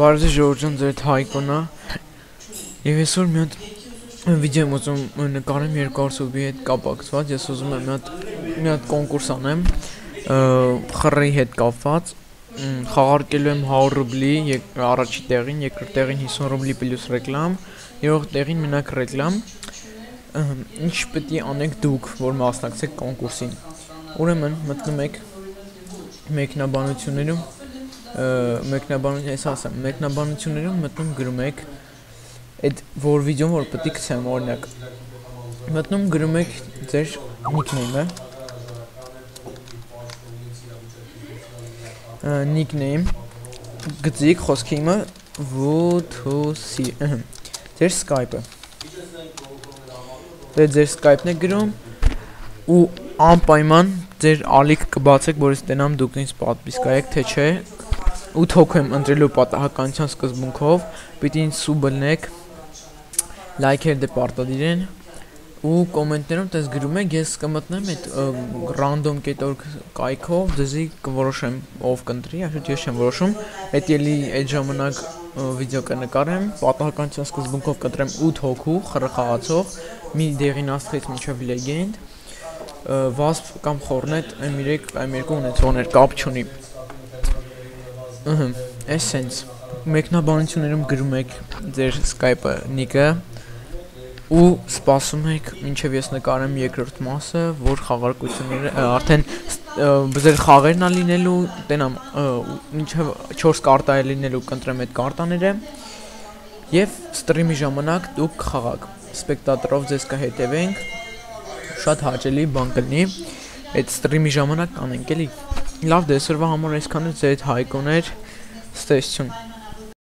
Բարեզի ժողջան ձեր հայկոնա Եվ այսօր մի հատ վիդեո եմ ուզում նկարեմ երկու արսուբի հետ կապակցված Ես ուզում եմ մի հատ մի հատ կոնկուրս անեմ խռի հետ կապված խաղարկելու եմ 100 ռուբլի առաջի տեղին, երկրորդ տեղին 50 ռուբլի պլյուս ռեկլամ, երրորդ տեղին մենակ ռեկլամ։ Ինչ պետք է անեք դուք, որ մասնակցեք կոնկուրսին։ Ուրեմն մտնում եք մեկնաբանություններում մեկնաբանություն, ես ասեմ, մեկնաբանություններում մտնում գրում եք այդ որ վիդեոն որ պետք է գցեմ օրինակ մտնում գրում եք ձեր nickname-ը nickname գծիկ խոսքի իմը Vutusi ձեր Skype-ը Դե ձեր Skype-ն է գրում ու անպայման ձեր ալիք կբացեք, որ ես տենամ դուք ինձ պատվիսկայեք, թե չէ, 8 հոգու եմ ընտրելու պատահականության սկզբունքով, պիտի ինձ սուբլնեք, լայքեր դե պարտադիր են, ու կոմենտներում տես գրում եք, ես կմտնեմ այդ random.org կայքով, ձեզի կորոշեմ ով կընտրի, այսինքն ես չեմ որոշում, այդ ելի այդ ժամանակ վիդեո կնկարեմ, պատահականության սկզբունքով կտրեմ 8 հոգու խրխաղացող, մի դեղին աստղից մինչև լեգենդ, Wasp կամ Hornet M3 M2 ունեցողներ կապ չունի Ըհը, էսենց մեկնաբանություններում գրում եք ձեր Skype-ը նիկը ու սպասում եք մինչև ես նկարեմ երկրորդ մասը, որ խաղարկությունները արդեն ձեր խաղերն ա լինելու, տենամ մինչև 4 կարտա է լինելու կընտրեմ այդ կարտաները եւ ստրիմի ժամանակ դուք կխաղաք սպեկտատորով ձեզ կհետևենք շատ հաճելի բան կլինի այդ ստրիմի ժամանակ կանենք էլի Լավ դե այսօրվա համար այսքանը ձեր հայկոներ ստեսություն